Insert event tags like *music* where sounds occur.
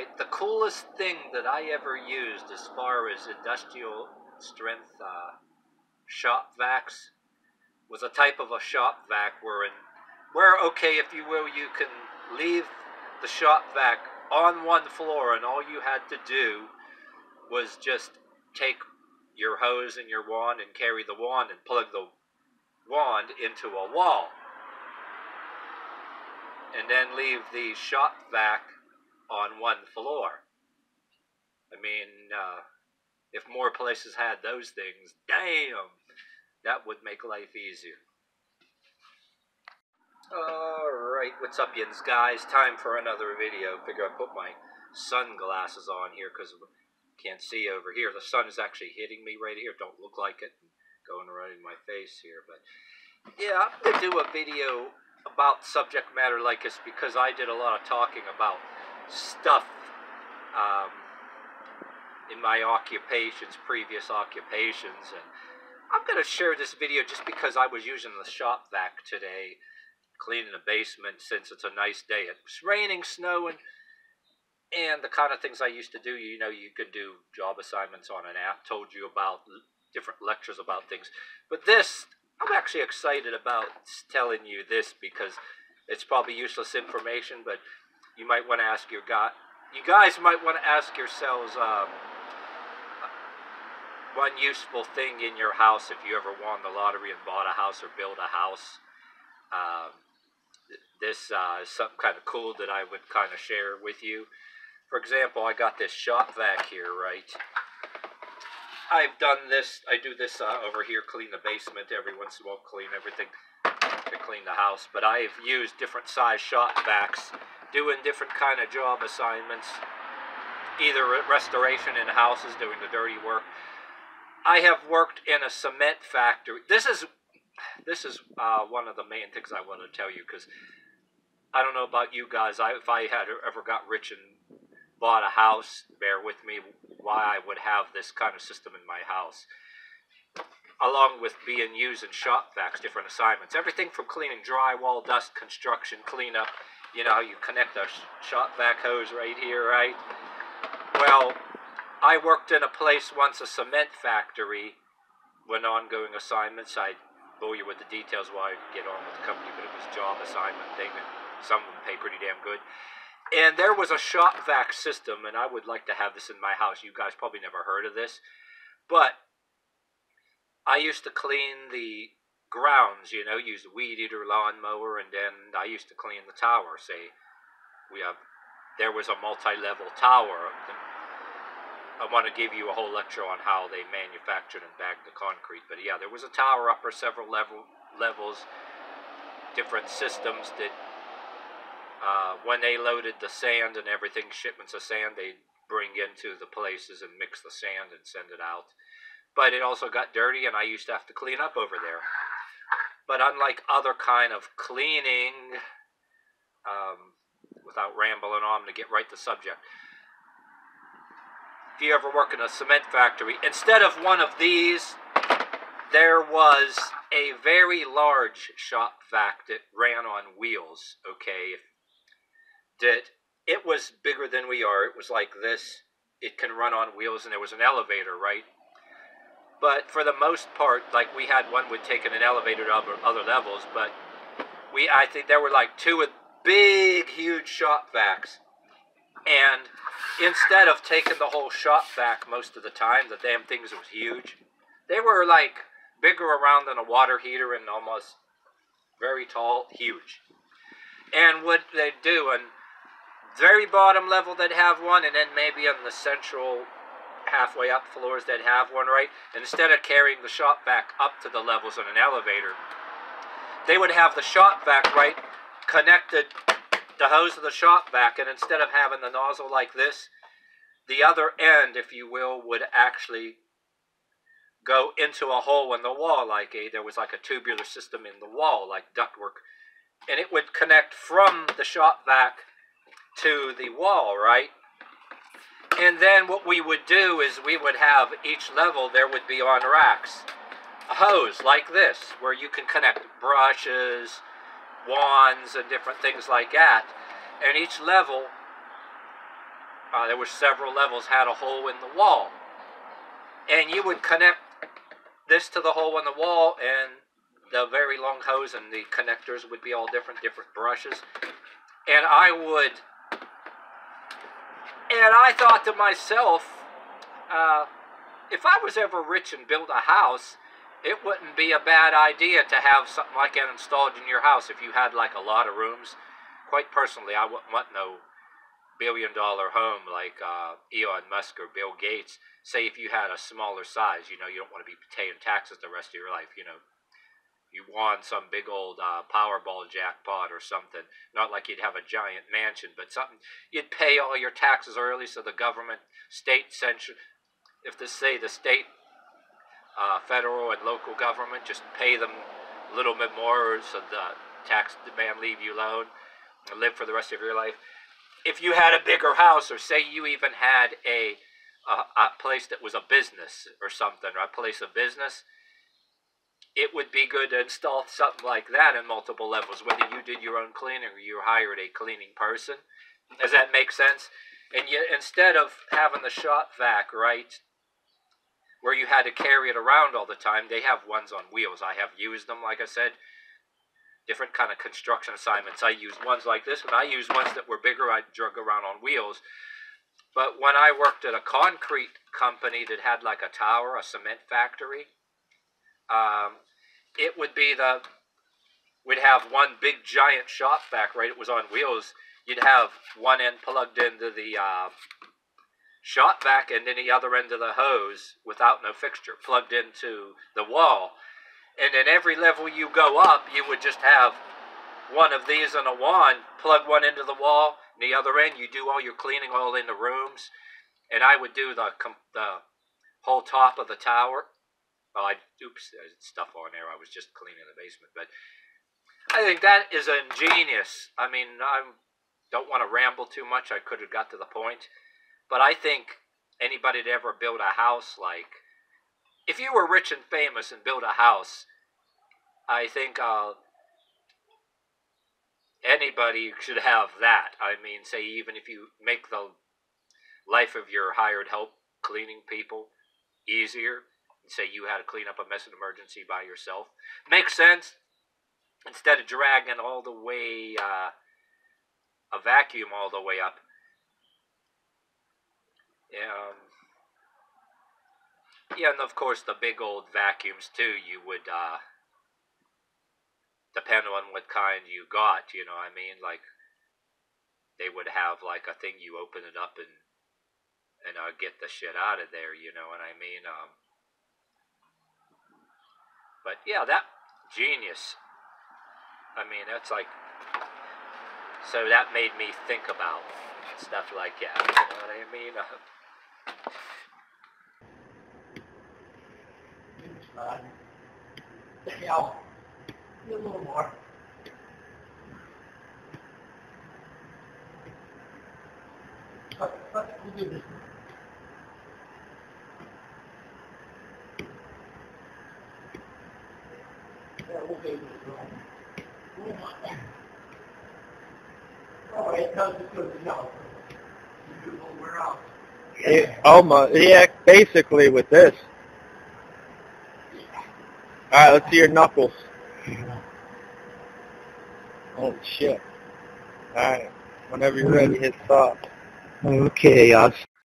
right, the coolest thing that I ever used as far as industrial strength uh, shop vacs was a type of a shop vac where, in, where okay, if you will, you can leave the shop vac on one floor, and all you had to do was just take your hose and your wand and carry the wand and plug the wand into a wall. And then leave the shop vac on one floor. I mean, uh, if more places had those things, damn, that would make life easier. Alright, what's up, yins guys? Time for another video. Figure I put my sunglasses on here because can't see over here. The sun is actually hitting me right here. Don't look like it. Going right in my face here. But yeah, I'm going to do a video about subject matter like this because I did a lot of talking about stuff um, in my occupations, previous occupations. And I'm going to share this video just because I was using the shop vac today cleaning the basement since it's a nice day. It's raining, snowing, and the kind of things I used to do. You know, you could do job assignments on an app. Told you about different lectures about things, but this I'm actually excited about telling you this because it's probably useless information, but you might want to ask your guy. You guys might want to ask yourselves um, one useful thing in your house if you ever won the lottery and bought a house or built a house. Um, this uh, is something kind of cool that I would kind of share with you. For example, I got this shop vac here, right? I've done this, I do this uh, over here, clean the basement every once in a while, clean everything to clean the house. But I've used different size shop vacs, doing different kind of job assignments, either restoration in houses, doing the dirty work. I have worked in a cement factory. This is this is uh, one of the main things I want to tell you because I don't know about you guys. I, if I had ever got rich and bought a house, bear with me why I would have this kind of system in my house. Along with being used in shop vacs, different assignments. Everything from cleaning drywall, dust, construction, cleanup. You know, how you connect a shop vac hose right here, right? Well, I worked in a place once, a cement factory, when ongoing assignments. I bore you with the details while I get on with the company, but it was job assignment thing. And, some of them pay pretty damn good. And there was a shop vac system, and I would like to have this in my house. You guys probably never heard of this, but I used to clean the grounds, you know, use a weed eater, lawnmower, and then I used to clean the tower. Say, we have, there was a multi-level tower. I want to give you a whole lecture on how they manufactured and bagged the concrete, but yeah, there was a tower up upper several level levels, different systems that uh, when they loaded the sand and everything, shipments of sand, they bring into the places and mix the sand and send it out. But it also got dirty, and I used to have to clean up over there. But unlike other kind of cleaning, um, without rambling on, to get right to the subject. If you ever work in a cement factory, instead of one of these, there was a very large shop vac that ran on wheels. Okay, that it was bigger than we are. It was like this. It can run on wheels, and there was an elevator, right? But for the most part, like we had one would take an elevator to other, other levels, but we I think there were like two with big, huge shop vacs. And instead of taking the whole shop vac most of the time, the damn things was huge. They were like bigger around than a water heater and almost very tall, huge. And what they do, and very bottom level they'd have one, and then maybe on the central halfway up floors that have one, right? Instead of carrying the shop vac up to the levels on an elevator, they would have the shop vac, right, connected the hose of the shop vac, and instead of having the nozzle like this, the other end, if you will, would actually go into a hole in the wall, like a there was like a tubular system in the wall, like ductwork, and it would connect from the shop vac to the wall, right? And then what we would do is we would have each level, there would be on racks a hose like this, where you can connect brushes, wands, and different things like that. And each level uh, there were several levels, had a hole in the wall. And you would connect this to the hole in the wall, and the very long hose and the connectors would be all different, different brushes. And I would, and I thought to myself, uh, if I was ever rich and built a house, it wouldn't be a bad idea to have something like that installed in your house if you had like a lot of rooms. Quite personally, I wouldn't want no billion dollar home like uh, Elon Musk or Bill Gates. Say if you had a smaller size, you know, you don't want to be paying taxes the rest of your life, you know. You won some big old uh, Powerball jackpot or something. Not like you'd have a giant mansion, but something you'd pay all your taxes early so the government, state, central, if they say the state, uh, federal, and local government just pay them a little bit more so the tax man leave you alone and live for the rest of your life. If you had a bigger house, or say you even had a, a, a place that was a business or something, or a place of business, it would be good to install something like that in multiple levels, whether you did your own cleaning or you hired a cleaning person. Does that make sense? And yet, instead of having the shop vac, right, where you had to carry it around all the time. They have ones on wheels. I have used them, like I said. Different kind of construction assignments. I used ones like this, and I used ones that were bigger. I drug around on wheels. But when I worked at a concrete company that had like a tower, a cement factory, um, it would be the we'd have one big giant shop vac. Right, it was on wheels. You'd have one end plugged into the uh, shot vac and then the other end of the hose without no fixture plugged into the wall. And then every level you go up, you would just have one of these and a wand, plug one into the wall, and the other end, you do all your cleaning all in the rooms. And I would do the, the whole top of the tower. Well, I, oops, there's stuff on there. I was just cleaning the basement. But I think that is ingenious. I mean, I don't want to ramble too much. I could have got to the point. But I think anybody that ever built a house, like, if you were rich and famous and built a house, I think uh, anybody should have that. I mean, say, even if you make the life of your hired help cleaning people easier, say you had to clean up a mess in emergency by yourself, makes sense. Instead of dragging all the way, uh, a vacuum all the way up, um, yeah, and of course the big old vacuums too. You would uh, depend on what kind you got. You know, I mean, like they would have like a thing you open it up and and uh, get the shit out of there. You know what I mean? Um, but yeah, that genius. I mean, that's like so that made me think about stuff like that. You know what I mean? *laughs* Uh, Yeah, a little more. But, but we'll do this one. Yeah, we'll do this one. We'll want that. Oh, it does, it's good to know. You will wear out. Almost, yeah, basically with this. All right, let's see your knuckles. Holy shit. All right, whenever you're ready, hit stop. Okay, I'll